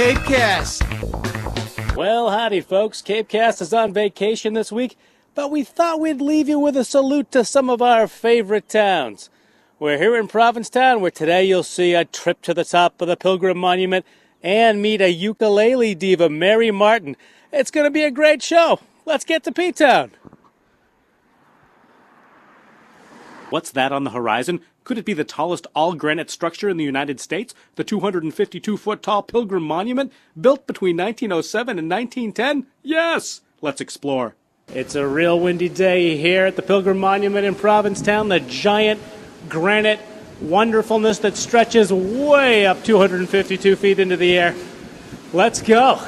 Cape Cast. Well, howdy, folks. Cape Cast is on vacation this week, but we thought we'd leave you with a salute to some of our favorite towns. We're here in Provincetown, where today you'll see a trip to the top of the Pilgrim Monument and meet a ukulele diva, Mary Martin. It's going to be a great show. Let's get to P-Town. What's that on the horizon? Could it be the tallest all granite structure in the United States? The 252 foot tall Pilgrim Monument, built between 1907 and 1910? Yes! Let's explore. It's a real windy day here at the Pilgrim Monument in Provincetown, the giant granite wonderfulness that stretches way up 252 feet into the air. Let's go.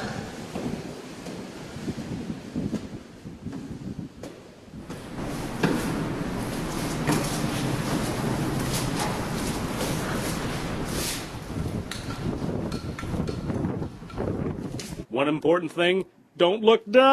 One important thing don't look down.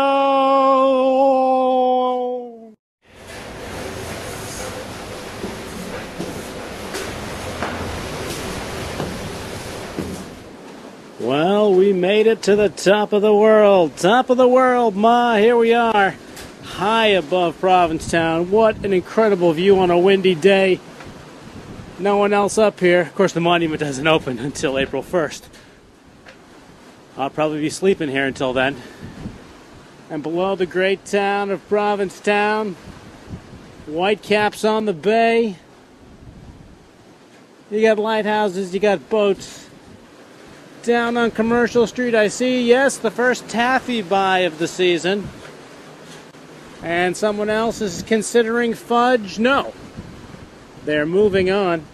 Well, we made it to the top of the world. Top of the world, Ma. Here we are, high above Provincetown. What an incredible view on a windy day. No one else up here. Of course, the monument doesn't open until April 1st. I'll probably be sleeping here until then. And below the great town of Provincetown, whitecaps on the bay. You got lighthouses, you got boats. Down on Commercial Street, I see, yes, the first taffy buy of the season. And someone else is considering fudge? No. They're moving on.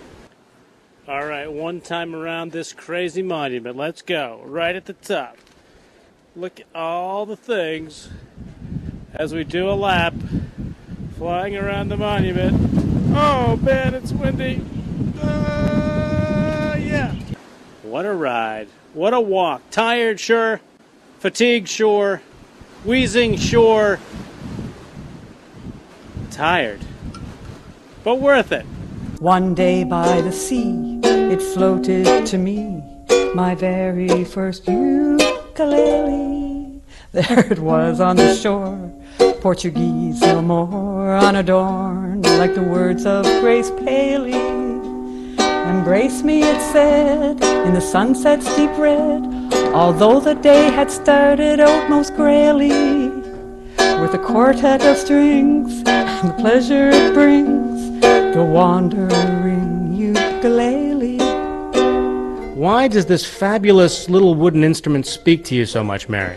All right, one time around this crazy monument. Let's go. Right at the top. Look at all the things as we do a lap flying around the monument. Oh man, it's windy. Uh, yeah. What a ride. What a walk. Tired, sure. Fatigued, sure. Wheezing, sure. Tired. But worth it. One day by the sea, it floated to me, my very first ukulele. There it was on the shore, Portuguese no more, unadorned like the words of Grace Paley. Embrace me, it said, in the sunset's deep red, although the day had started out most grayly. With a quartet of strings and the pleasure it brings, the wandering ukulele. Why does this fabulous little wooden instrument speak to you so much, Mary?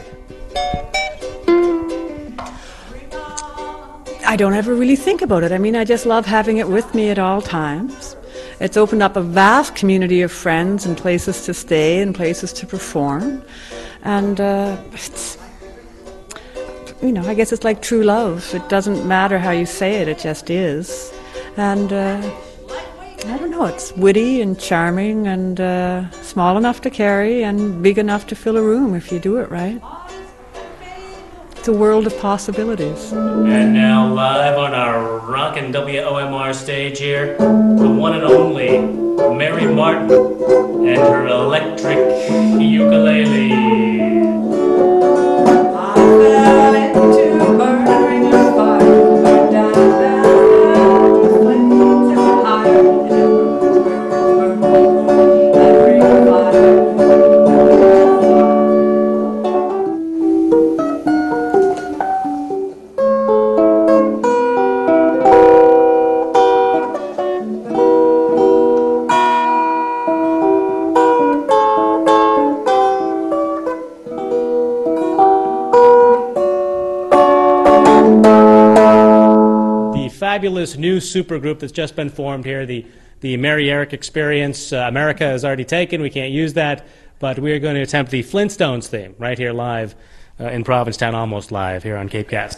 I don't ever really think about it. I mean, I just love having it with me at all times. It's opened up a vast community of friends and places to stay and places to perform. And uh, it's, you know, I guess it's like true love. It doesn't matter how you say it, it just is. And uh, I don't know, it's witty and charming and uh, small enough to carry and big enough to fill a room if you do it right. It's a world of possibilities. And now, live on our rockin' WOMR stage here, the one and only Mary Martin and her electric ukulele. Fabulous new supergroup that's just been formed here, the, the Mary Eric Experience. Uh, America is already taken, we can't use that, but we are going to attempt the Flintstones theme right here live uh, in Provincetown, almost live here on Cape Cast.